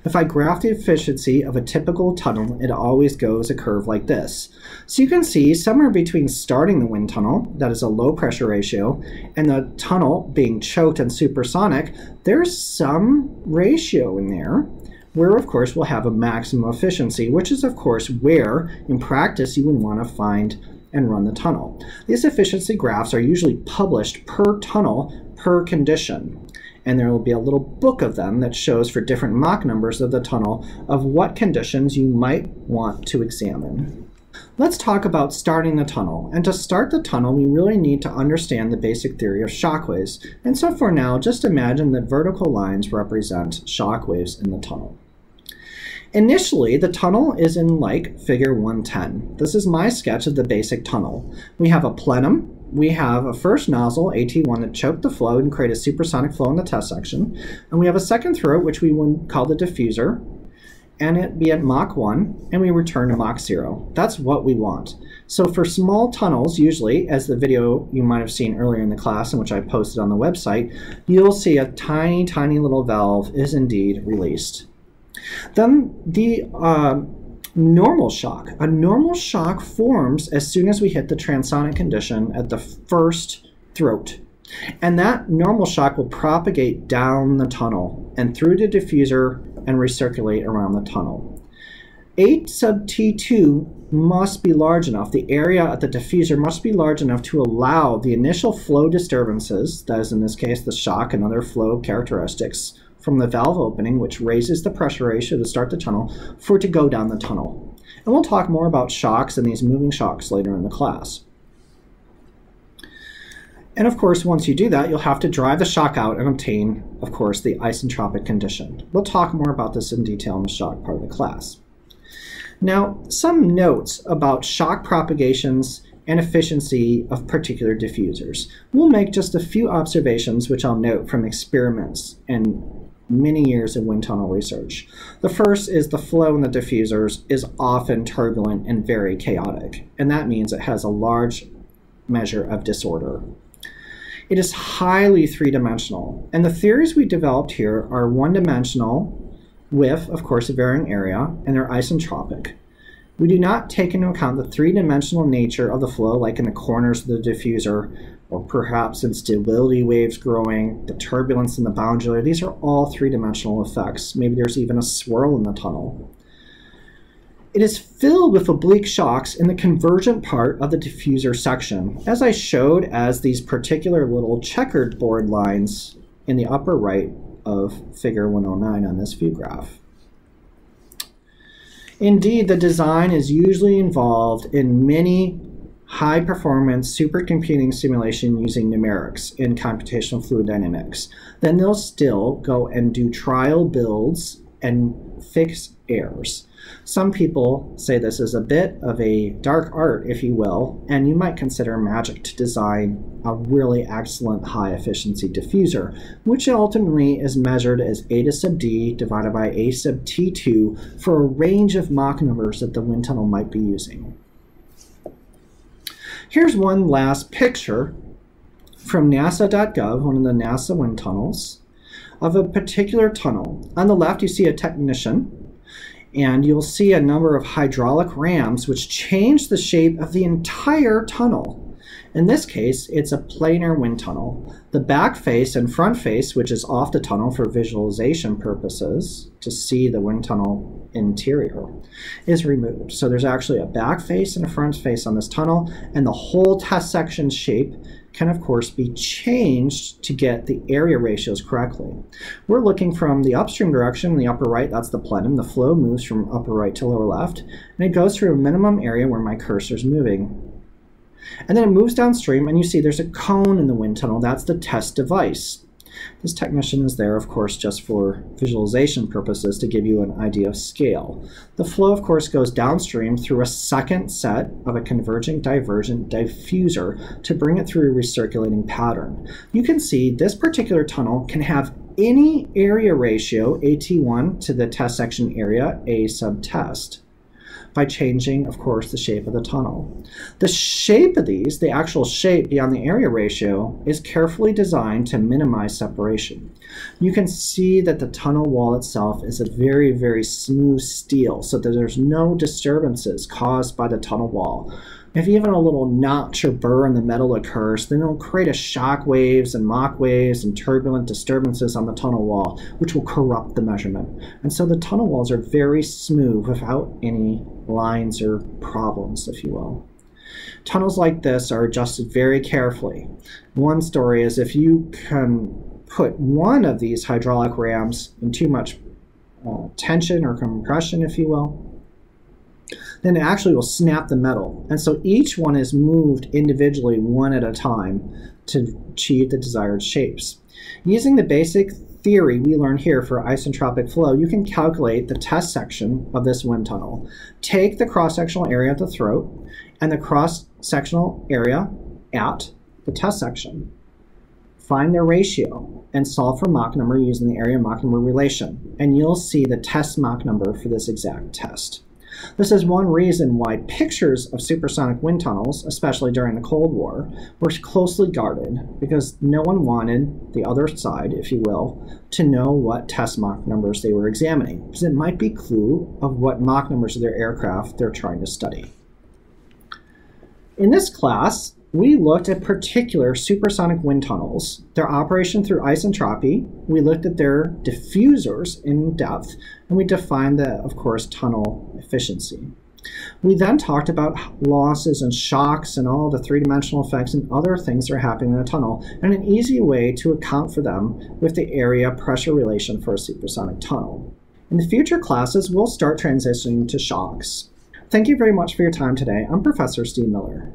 If I graph the efficiency of a typical tunnel, it always goes a curve like this. So you can see somewhere between starting the wind tunnel, that is a low pressure ratio, and the tunnel being choked and supersonic, there's some ratio in there where of course we'll have a maximum efficiency, which is of course where in practice you would want to find and run the tunnel. These efficiency graphs are usually published per tunnel per condition. And there will be a little book of them that shows for different Mach numbers of the tunnel of what conditions you might want to examine. Let's talk about starting the tunnel. And to start the tunnel, we really need to understand the basic theory of shockwaves. And so for now, just imagine that vertical lines represent shockwaves in the tunnel. Initially, the tunnel is in like figure 110. This is my sketch of the basic tunnel. We have a plenum, we have a first nozzle, AT1, that choked the flow and created a supersonic flow in the test section. And we have a second throat, which we would call the diffuser, and it be at Mach 1, and we return to Mach 0. That's what we want. So for small tunnels, usually, as the video you might have seen earlier in the class and which I posted on the website, you'll see a tiny, tiny little valve is indeed released. Then the uh, normal shock. A normal shock forms as soon as we hit the transonic condition at the first throat. And that normal shock will propagate down the tunnel and through the diffuser and recirculate around the tunnel. A sub T2 must be large enough, the area at the diffuser must be large enough to allow the initial flow disturbances, that is in this case the shock and other flow characteristics, from the valve opening, which raises the pressure ratio to start the tunnel, for it to go down the tunnel. And we'll talk more about shocks and these moving shocks later in the class. And of course, once you do that, you'll have to drive the shock out and obtain, of course, the isentropic condition. We'll talk more about this in detail in the shock part of the class. Now, some notes about shock propagations and efficiency of particular diffusers. We'll make just a few observations which I'll note from experiments and many years of wind tunnel research. The first is the flow in the diffusers is often turbulent and very chaotic, and that means it has a large measure of disorder. It is highly three-dimensional, and the theories we developed here are one-dimensional with, of course, a varying area, and they're isentropic. We do not take into account the three-dimensional nature of the flow, like in the corners of the diffuser, or perhaps instability waves growing, the turbulence in the boundary layer. These are all three-dimensional effects. Maybe there's even a swirl in the tunnel. It is filled with oblique shocks in the convergent part of the diffuser section, as I showed as these particular little checkered board lines in the upper right of figure 109 on this view graph. Indeed, the design is usually involved in many high performance supercomputing simulation using numerics in computational fluid dynamics. Then they'll still go and do trial builds and fix errors. Some people say this is a bit of a dark art, if you will, and you might consider magic to design a really excellent high efficiency diffuser, which ultimately is measured as eta sub d divided by a sub t2 for a range of Mach numbers that the wind tunnel might be using. Here's one last picture from nasa.gov, one of the NASA wind tunnels, of a particular tunnel. On the left, you see a technician, and you'll see a number of hydraulic rams which change the shape of the entire tunnel. In this case, it's a planar wind tunnel. The back face and front face, which is off the tunnel for visualization purposes, to see the wind tunnel interior, is removed. So there's actually a back face and a front face on this tunnel, and the whole test section shape can of course be changed to get the area ratios correctly. We're looking from the upstream direction in the upper right, that's the plenum. The flow moves from upper right to lower left, and it goes through a minimum area where my cursor is moving. And then it moves downstream and you see there's a cone in the wind tunnel. That's the test device. This technician is there, of course, just for visualization purposes to give you an idea of scale. The flow, of course, goes downstream through a second set of a converging divergent diffuser to bring it through a recirculating pattern. You can see this particular tunnel can have any area ratio, AT1, to the test section area, A sub test by changing, of course, the shape of the tunnel. The shape of these, the actual shape beyond the area ratio, is carefully designed to minimize separation. You can see that the tunnel wall itself is a very, very smooth steel so that there's no disturbances caused by the tunnel wall. If even a little notch or burr in the metal occurs, then it'll create a shock waves and Mach waves and turbulent disturbances on the tunnel wall, which will corrupt the measurement. And so the tunnel walls are very smooth without any lines or problems, if you will. Tunnels like this are adjusted very carefully. One story is if you can put one of these hydraulic rams in too much uh, tension or compression, if you will, then it actually will snap the metal. And so each one is moved individually one at a time to achieve the desired shapes. Using the basic theory we learned here for isentropic flow, you can calculate the test section of this wind tunnel. Take the cross-sectional area at the throat and the cross-sectional area at the test section. Find their ratio and solve for Mach number using the area Mach number relation, and you'll see the test Mach number for this exact test. This is one reason why pictures of supersonic wind tunnels, especially during the Cold War, were closely guarded because no one wanted the other side, if you will, to know what test Mach numbers they were examining, because it might be clue of what Mach numbers of their aircraft they're trying to study. In this class, we looked at particular supersonic wind tunnels, their operation through isentropy, we looked at their diffusers in depth, and we defined the, of course, tunnel efficiency. We then talked about losses and shocks and all the three-dimensional effects and other things that are happening in a tunnel, and an easy way to account for them with the area pressure relation for a supersonic tunnel. In the future classes, we'll start transitioning to shocks. Thank you very much for your time today. I'm Professor Steve Miller.